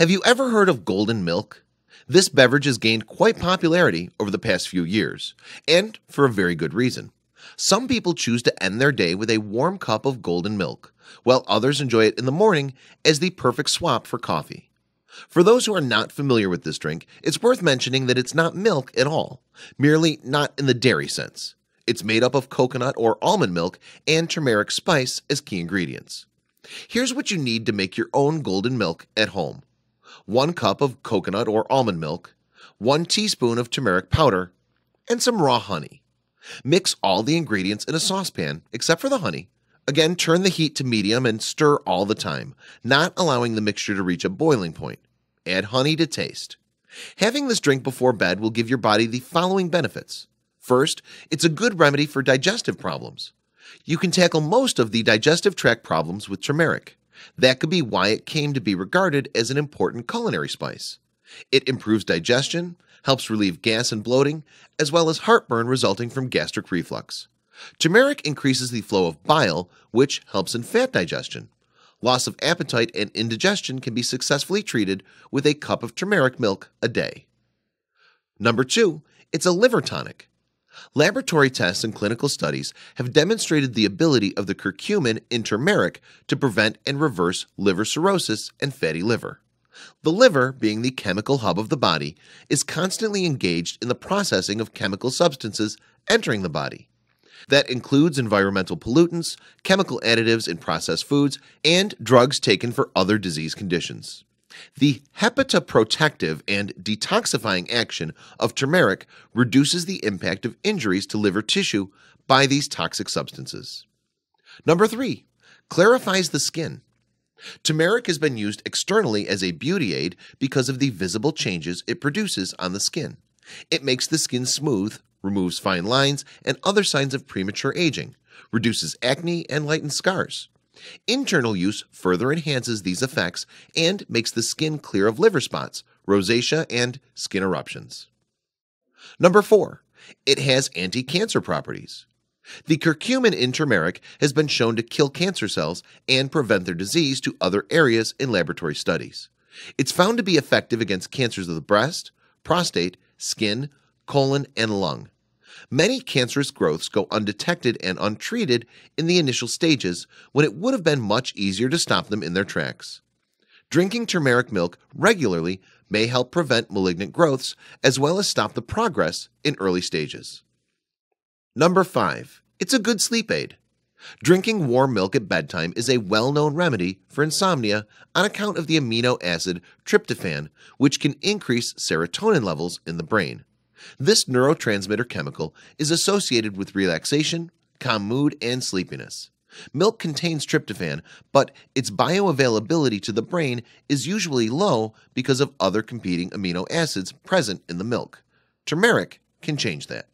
Have you ever heard of golden milk? This beverage has gained quite popularity over the past few years, and for a very good reason. Some people choose to end their day with a warm cup of golden milk, while others enjoy it in the morning as the perfect swap for coffee. For those who are not familiar with this drink, it's worth mentioning that it's not milk at all, merely not in the dairy sense. It's made up of coconut or almond milk and turmeric spice as key ingredients. Here's what you need to make your own golden milk at home. 1 cup of coconut or almond milk, 1 teaspoon of turmeric powder, and some raw honey. Mix all the ingredients in a saucepan except for the honey. Again, turn the heat to medium and stir all the time, not allowing the mixture to reach a boiling point. Add honey to taste. Having this drink before bed will give your body the following benefits. First, it's a good remedy for digestive problems. You can tackle most of the digestive tract problems with turmeric. That could be why it came to be regarded as an important culinary spice. It improves digestion, helps relieve gas and bloating, as well as heartburn resulting from gastric reflux. Turmeric increases the flow of bile, which helps in fat digestion. Loss of appetite and indigestion can be successfully treated with a cup of turmeric milk a day. Number two, it's a liver tonic. Laboratory tests and clinical studies have demonstrated the ability of the curcumin in turmeric to prevent and reverse liver cirrhosis and fatty liver. The liver, being the chemical hub of the body, is constantly engaged in the processing of chemical substances entering the body. That includes environmental pollutants, chemical additives in processed foods, and drugs taken for other disease conditions. The hepatoprotective and detoxifying action of turmeric reduces the impact of injuries to liver tissue by these toxic substances. Number 3. Clarifies the skin. Turmeric has been used externally as a beauty aid because of the visible changes it produces on the skin. It makes the skin smooth, removes fine lines and other signs of premature aging, reduces acne and lightens scars. Internal use further enhances these effects and makes the skin clear of liver spots, rosacea, and skin eruptions. Number 4. It has anti-cancer properties. The curcumin in turmeric has been shown to kill cancer cells and prevent their disease to other areas in laboratory studies. It's found to be effective against cancers of the breast, prostate, skin, colon, and lung. Many cancerous growths go undetected and untreated in the initial stages when it would have been much easier to stop them in their tracks. Drinking turmeric milk regularly may help prevent malignant growths as well as stop the progress in early stages. Number 5. It's a good sleep aid. Drinking warm milk at bedtime is a well-known remedy for insomnia on account of the amino acid tryptophan, which can increase serotonin levels in the brain. This neurotransmitter chemical is associated with relaxation, calm mood, and sleepiness. Milk contains tryptophan, but its bioavailability to the brain is usually low because of other competing amino acids present in the milk. Turmeric can change that.